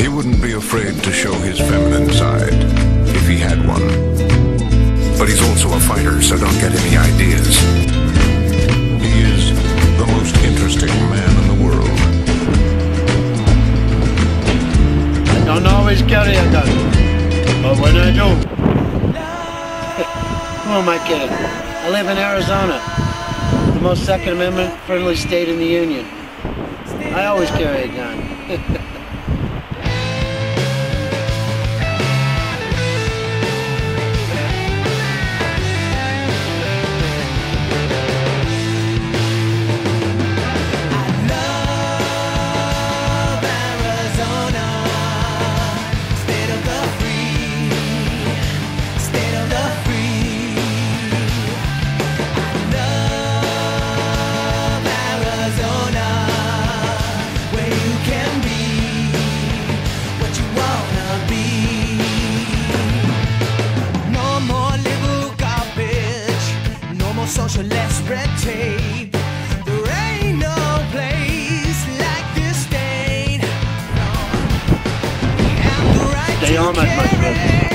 He wouldn't be afraid to show his feminine side, if he had one. But he's also a fighter, so don't get any ideas. He is the most interesting man in the world. I don't always carry a gun, but when I do, who am I kidding? I live in Arizona, the most Second Amendment friendly state in the Union. I always carry a gun. state. No.